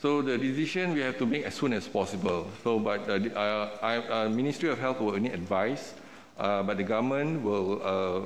So the decision we have to make as soon as possible. So, but uh, the- uh, uh, Ministry of Health will only advise, uh, but the government will uh,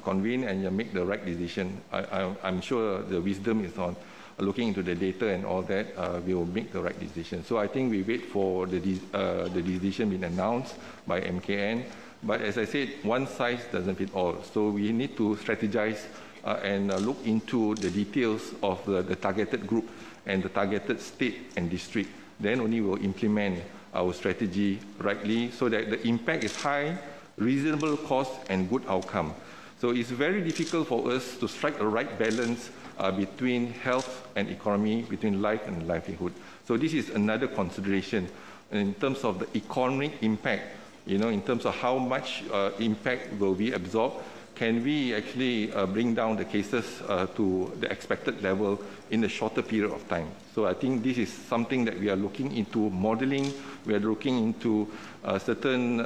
convene and uh, make the right decision. I, I'm sure the wisdom is on looking into the data and all that. Uh, we will make the right decision. So I think we wait for the uh, the decision being announced by MKN. But as I said, one size doesn't fit all. So we need to strategize uh, and uh, look into the details of the, the targeted group and the targeted state and district. Then only we'll implement our strategy rightly so that the impact is high, reasonable cost, and good outcome. So it's very difficult for us to strike a right balance uh, between health and economy, between life and livelihood. So this is another consideration in terms of the economic impact, you know, in terms of how much uh, impact will we absorb can we actually uh, bring down the cases uh, to the expected level in a shorter period of time? So I think this is something that we are looking into modeling. We are looking into uh, certain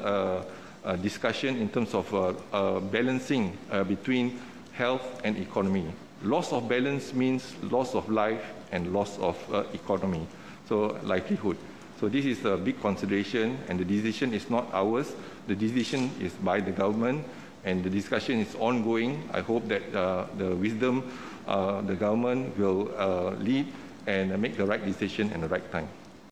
uh, discussion in terms of uh, uh, balancing uh, between health and economy. Loss of balance means loss of life and loss of uh, economy, so livelihood. So this is a big consideration, and the decision is not ours. The decision is by the government, and the discussion is ongoing. I hope that uh, the wisdom, the government will lead and make the right decision at the right time.